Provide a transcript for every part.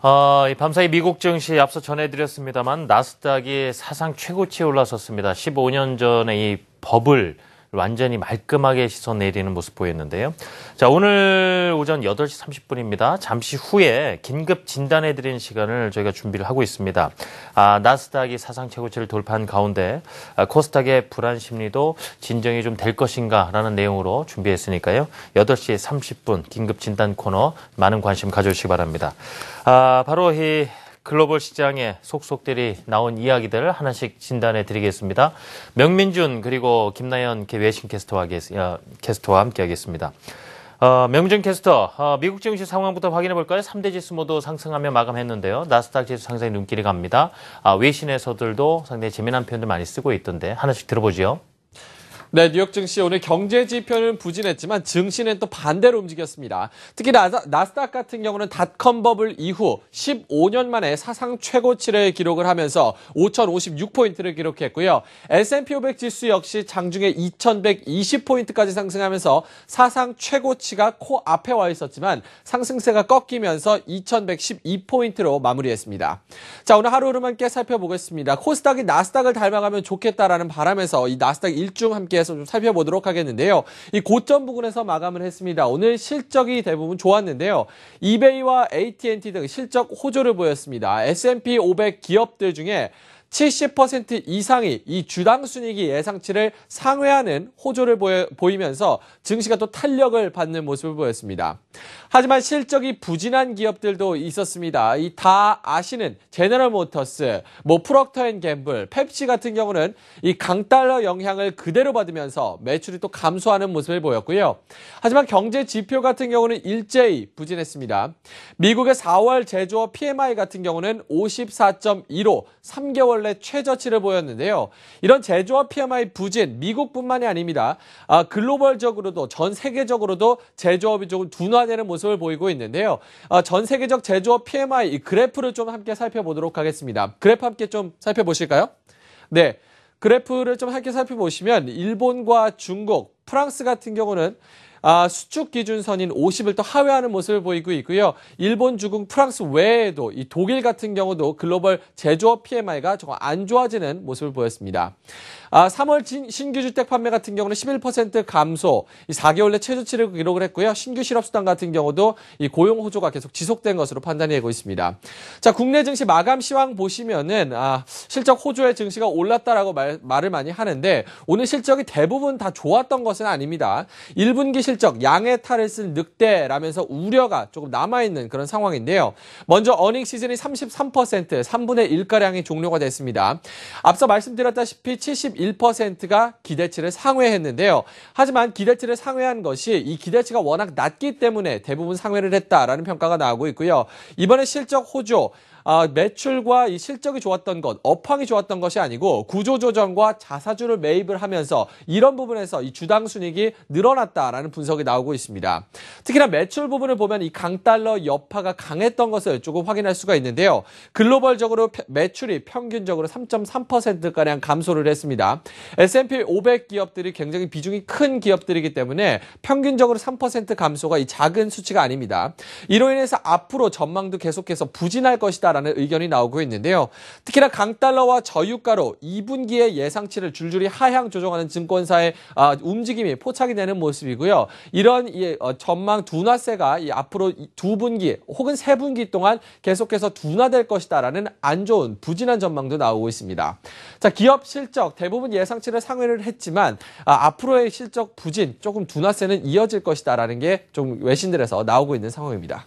어, 이 밤사이 미국 증시 앞서 전해드렸습니다만 나스닥이 사상 최고치에 올라섰습니다. 15년 전에 이 버블 완전히 말끔하게 시선 내리는 모습 보였는데요. 자, 오늘 오전 8시 30분입니다. 잠시 후에 긴급 진단해 드리는 시간을 저희가 준비를 하고 있습니다. 아, 나스닥이 사상 최고치를 돌파한 가운데 아, 코스닥의 불안 심리도 진정이 좀 될 것인가라는 내용으로 준비했으니까요. 8시 30분 긴급 진단 코너 많은 관심 가져주시기 바랍니다. 아, 바로 이 글로벌 시장에 속속들이 나온 이야기들을 하나씩 진단해 드리겠습니다. 명민준 그리고 김나연 외신 캐스터와, 어, 캐스터와 함께 하겠습니다. 어, 명준 캐스터, 어, 미국 증시 상황부터 확인해 볼까요? 3대 지수 모두 상승하며 마감했는데요. 나스닥 지수 상승에 눈길이 갑니다. 아, 외신에서들도 상당히 재미난 표현들 많이 쓰고 있던데 하나씩 들어보죠. 네, 뉴욕 증시 오늘 경제 지표는 부진했지만 증시는 또 반대로 움직였습니다. 특히 나스, 나스닥 같은 경우는 닷컴 버블 이후 15년 만에 사상 최고치를 기록을 하면서 5,056포인트를 기록했고요. S&P 500 지수 역시 장중에 2,120포인트까지 상승하면서 사상 최고치가 코 앞에 와 있었지만 상승세가 꺾이면서 2,112포인트로 마무리했습니다. 자, 오늘 하루 흐름 함께 살펴보겠습니다. 코스닥이 나스닥을 닮아가면 좋겠다라는 바람에서 이 나스닥 일중 함께 대해서 좀 살펴보도록 하겠는데요. 이 고점 부근에서 마감을 했습니다. 오늘 실적이 대부분 좋았는데요. 이베이와 AT&T 등 실적 호조를 보였습니다. S&P 500 기업들 중에 70% 이상이 이 주당 순이익이 예상치를 상회하는 호조를 보이, 면서 증시가 또 탄력을 받는 모습을 보였습니다. 하지만 실적이 부진한 기업들도 있었습니다. 이 다 아시는 제너럴 모터스, 뭐 프록터 앤 갬블, 펩시 같은 경우는 이 강달러 영향을 그대로 받으면서 매출이 또 감소하는 모습을 보였고요. 하지만 경제 지표 같은 경우는 일제히 부진했습니다. 미국의 4월 제조업 PMI 같은 경우는 54.2로 3개월 내 최저치를 보였는데요. 이런 제조업 PMI 부진 미국뿐만이 아닙니다. 아, 글로벌적으로도 전 세계적으로도 제조업이 조금 둔화되는 모습 모습을 보이고 있는데요. 어, 전 세계적 제조업 PMI 그래프를 좀 함께 살펴보도록 하겠습니다. 그래프 함께 좀 살펴보실까요? 네. 그래프를 좀 함께 살펴보시면 일본과 중국, 프랑스 같은 경우는 아, 수축 기준선인 50을 또 하회하는 모습을 보이고 있고요. 일본, 중국, 프랑스 외에도 이 독일 같은 경우도 글로벌 제조업 PMI가 조금 안 좋아지는 모습을 보였습니다. 아, 3월 진, 신규 주택 판매 같은 경우는 11% 감소, 이 4개월 내 최저치를 기록을 했고요. 신규 실업수당 같은 경우도 이 고용 호조가 계속 지속된 것으로 판단이 되고 있습니다. 자, 국내 증시 마감 시황 보시면은 아, 실적 호조의 증시가 올랐다라고 말, 말을 많이 하는데 오늘 실적이 대부분 다 좋았던 것은 아닙니다. 1분기 실적 양의 탈을 쓴 늑대라면서 우려가 조금 남아있는 그런 상황인데요. 먼저 어닝 시즌이 33% 3분의 1가량이 종료가 됐습니다. 앞서 말씀드렸다시피 70 1%가 기대치를 상회했는데요. 하지만 기대치를 상회한 것이 이 기대치가 워낙 낮기 때문에 대부분 상회를 했다라는 평가가 나오고 있고요. 이번에 실적 호조 아, 매출과 이 실적이 좋았던 것, 업황이 좋았던 것이 아니고 구조조정과 자사주를 매입을 하면서 이런 부분에서 이 주당 순익이 늘어났다라는 분석이 나오고 있습니다. 특히나 매출 부분을 보면 이 강달러 여파가 강했던 것을 조금 확인할 수가 있는데요. 글로벌적으로 매출이 평균적으로 3.3%가량 감소를 했습니다. S&P 500 기업들이 굉장히 비중이 큰 기업들이기 때문에 평균적으로 3% 감소가 이 작은 수치가 아닙니다. 이로 인해서 앞으로 전망도 계속해서 부진할 것이다. 라는 의견이 나오고 있는데요. 특히나 강달러와 저유가로 2분기의 예상치를 줄줄이 하향 조정하는 증권사의 아, 움직임이 포착이 되는 모습이고요. 이런 어, 전망 둔화세가 앞으로 두 분기 혹은 세 분기 동안 계속해서 둔화될 것이다라는 안 좋은 부진한 전망도 나오고 있습니다. 자, 기업 실적 대부분 예상치를 상회를 했지만 아, 앞으로의 실적 부진 조금 둔화세는 이어질 것이다라는 게 좀 외신들에서 나오고 있는 상황입니다.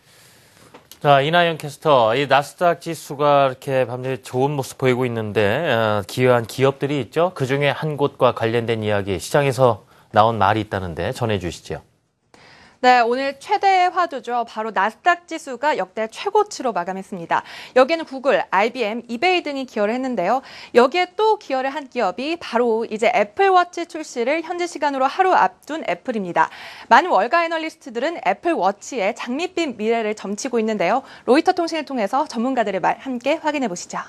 자, 이나영 캐스터, 이 나스닥 지수가 이렇게 밤새 좋은 모습 보이고 있는데, 어, 기여한 기업들이 있죠? 그 중에 한 곳과 관련된 이야기, 시장에서 나온 말이 있다는데 전해 주시죠. 네, 오늘 최대의 화두죠. 바로 나스닥 지수가 역대 최고치로 마감했습니다. 여기에는 구글, IBM, 이베이 등이 기여를 했는데요. 여기에 또 기여를 한 기업이 바로 이제 애플워치 출시를 현지 시간으로 하루 앞둔 애플입니다. 많은 월가 애널리스트들은 애플워치의 장밋빛 미래를 점치고 있는데요. 로이터 통신을 통해서 전문가들의 말 함께 확인해 보시죠.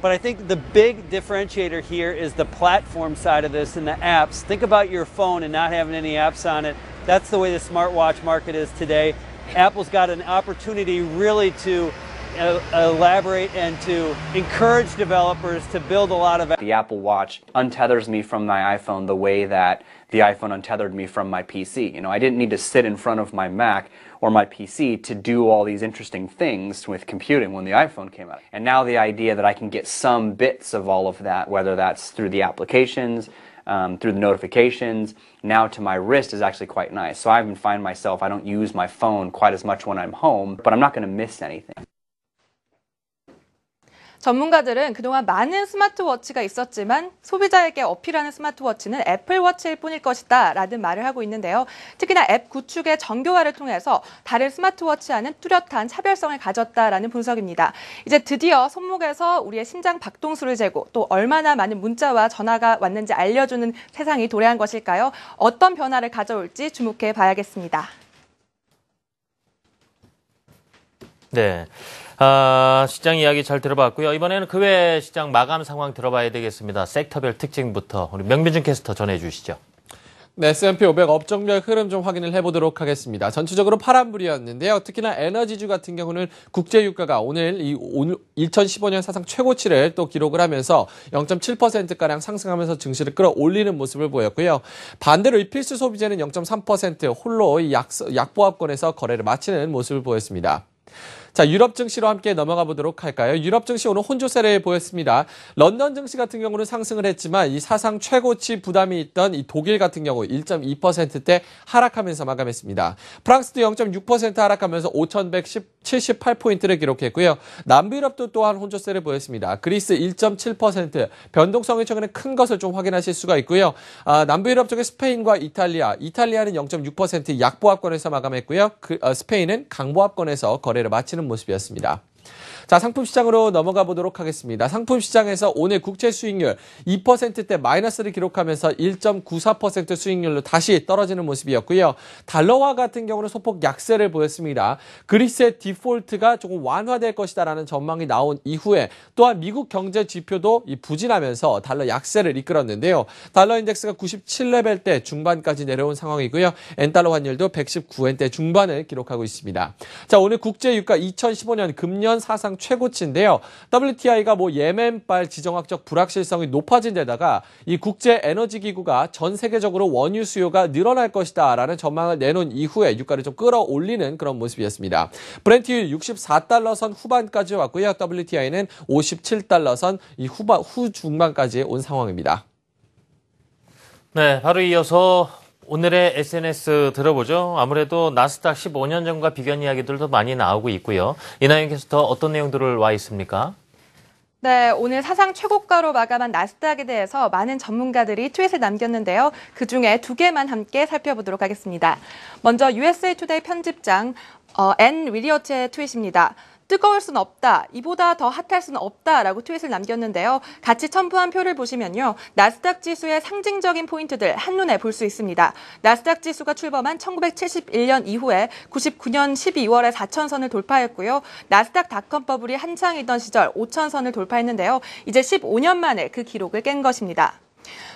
But I think the big differentiator here is the platform side of this and the apps. Think about your phone and not having any apps on it. That's the way the smartwatch market is today. Apple's got an opportunity really to elaborate and to encourage developers to build a lot of The Apple Watch untethers me from my iPhone the way that the iPhone untethered me from my PC. You know, I didn't need to sit in front of my Mac or my PC to do all these interesting things with computing when the iPhone came out. And now the idea that I can get some bits of all of that, whether that's through the applications, um, through the notifications, now to my wrist is actually quite nice. So I even find myself, I don't use my phone quite as much when I'm home, but I'm not going to miss anything. 전문가들은 그동안 많은 스마트워치가 있었지만 소비자에게 어필하는 스마트워치는 애플워치일 뿐일 것이다 라는 말을 하고 있는데요. 특히나 앱 구축의 정교화를 통해서 다른 스마트워치와는 뚜렷한 차별성을 가졌다라는 분석입니다. 이제 드디어 손목에서 우리의 심장 박동수를 재고 또 얼마나 많은 문자와 전화가 왔는지 알려주는 세상이 도래한 것일까요? 어떤 변화를 가져올지 주목해 봐야겠습니다. 네. 아, 시장 이야기 잘 들어봤고요. 이번에는 그 외 시장 마감 상황 들어봐야 되겠습니다. 섹터별 특징부터 우리 명민준 캐스터 전해 주시죠. 네, S&P 500 업종별 흐름 좀 확인을 해보도록 하겠습니다. 전체적으로 파란불이었는데요. 특히나 에너지주 같은 경우는 국제 유가가 오늘 이 오늘 2015년 사상 최고치를 또 기록을 하면서 0.7%가량 상승하면서 증시를 끌어올리는 모습을 보였고요. 반대로 이 필수 소비재는 0.3% 홀로 이 약, 약보합권에서 거래를 마치는 모습을 보였습니다. 자, 유럽 증시로 함께 넘어가 보도록 할까요? 유럽 증시 오늘 혼조세를 보였습니다. 런던 증시 같은 경우는 상승을 했지만 이 사상 최고치 부담이 있던 이 독일 같은 경우 1.2%대 하락하면서 마감했습니다. 프랑스도 0.6% 하락하면서 5,178포인트를 기록했고요. 남부유럽도 또한 혼조세를 보였습니다. 그리스 1.7% 변동성이 최근에 큰 것을 좀 확인하실 수가 있고요. 아, 남부유럽 쪽에 스페인과 이탈리아, 이탈리아는 0.6% 약보합권에서 마감했고요. 그, 어, 스페인은 강보합권에서 거래를 마 치는 모습이었습니다. 자, 상품 시장으로 넘어가 보도록 하겠습니다. 상품 시장에서 오늘 국채 수익률 2%대 마이너스를 기록하면서 1.94% 수익률로 다시 떨어지는 모습이었고요. 달러화 같은 경우는 소폭 약세를 보였습니다. 그리스의 디폴트가 조금 완화될 것이다라는 전망이 나온 이후에 또한 미국 경제 지표도 부진하면서 달러 약세를 이끌었는데요. 달러 인덱스가 97레벨 대 중반까지 내려온 상황이고요. 엔달러 환율도 119엔대 중반을 기록하고 있습니다. 자, 오늘 국제 유가 2015년 금년 사상 최고치인데요. WTI가 뭐 예멘발 지정학적 불확실성이 높아진 데다가 이 국제 에너지 기구가 전 세계적으로 원유 수요가 늘어날 것이다라는 전망을 내놓은 이후에 유가를 좀 끌어올리는 그런 모습이었습니다. 브렌트율 64달러 선 후반까지 왔고요. WTI는 57달러 선 이 후반 후 중반까지 온 상황입니다. 네, 바로 이어서 오늘의 SNS 들어보죠. 아무래도 나스닥 15년 전과 비견 이야기들도 많이 나오고 있고요. 이나영 캐스터 어떤 내용들이 와 있습니까? 네, 오늘 사상 최고가로 마감한 나스닥에 대해서 많은 전문가들이 트윗을 남겼는데요. 그 중에 두 개만 함께 살펴보도록 하겠습니다. 먼저 USA 투데이 편집장 어, 앤 위리어트의 트윗입니다. 뜨거울 순 없다. 이보다 더 핫할 수는 없다라고 트윗을 남겼는데요. 같이 첨부한 표를 보시면요. 나스닥 지수의 상징적인 포인트들 한눈에 볼 수 있습니다. 나스닥 지수가 출범한 1971년 이후에 99년 12월에 4천선을 돌파했고요. 나스닥 닷컴 버블이 한창이던 시절 5천선을 돌파했는데요. 이제 15년 만에 그 기록을 깬 것입니다.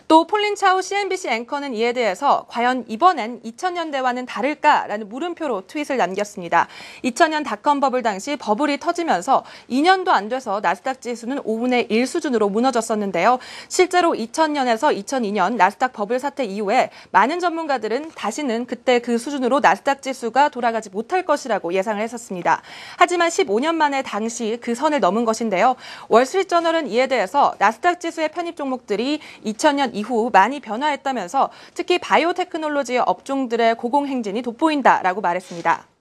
또 폴린 차우 CNBC 앵커는 이에 대해서 과연 이번엔 2000년대와는 다를까라는 물음표로 트윗을 남겼습니다. 2000년 닷컴 버블 당시 버블이 터지면서 2년도 안 돼서 나스닥 지수는 5분의 1 수준으로 무너졌었는데요. 실제로 2000년에서 2002년 나스닥 버블 사태 이후에 많은 전문가들은 다시는 그때 그 수준으로 나스닥 지수가 돌아가지 못할 것이라고 예상을 했었습니다. 하지만 15년 만에 당시 그 선을 넘은 것인데요. 월스트리트저널은 이에 대해서 나스닥 지수의 편입 종목들이 2000년 이후 많이 변화했다면서 특히 바이오테크놀로지 업종들의 고공행진이 돋보인다라고 말했습니다.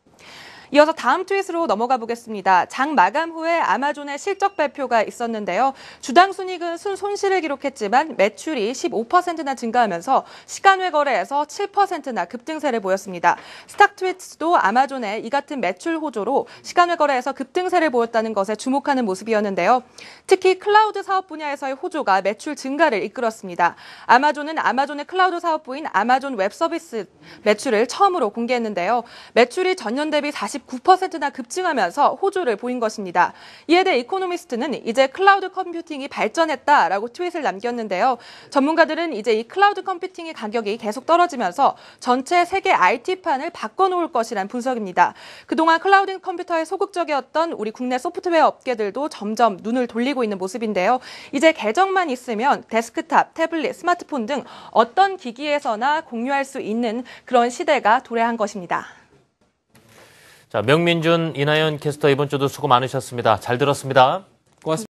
이어서 다음 트윗으로 넘어가 보겠습니다. 장 마감 후에 아마존의 실적 발표가 있었는데요. 주당 순이익은 순 손실을 기록했지만 매출이 15%나 증가하면서 시간외 거래에서 7%나 급등세를 보였습니다. 스탁 트위츠도 아마존의 이 같은 매출 호조로 시간외 거래에서 급등세를 보였다는 것에 주목하는 모습이었는데요. 특히 클라우드 사업 분야에서의 호조가 매출 증가를 이끌었습니다. 아마존은 아마존의 클라우드 사업부인 아마존 웹 서비스 매출을 처음으로 공개했는데요. 매출이 전년 대비 40 49%나 급증하면서 호조를 보인 것입니다. 이에 대해 이코노미스트는 이제 클라우드 컴퓨팅이 발전했다라고 트윗을 남겼는데요. 전문가들은 이제 이 클라우드 컴퓨팅의 가격이 계속 떨어지면서 전체 세계 IT판을 바꿔놓을 것이란 분석입니다. 그동안 클라우드 컴퓨터에 소극적이었던 우리 국내 소프트웨어 업계들도 점점 눈을 돌리고 있는 모습인데요. 이제 계정만 있으면 데스크탑, 태블릿, 스마트폰 등 어떤 기기에서나 공유할 수 있는 그런 시대가 도래한 것입니다. 자, 명민준, 이나연 캐스터 이번 주도 수고 많으셨습니다. 잘 들었습니다. 고맙습니다.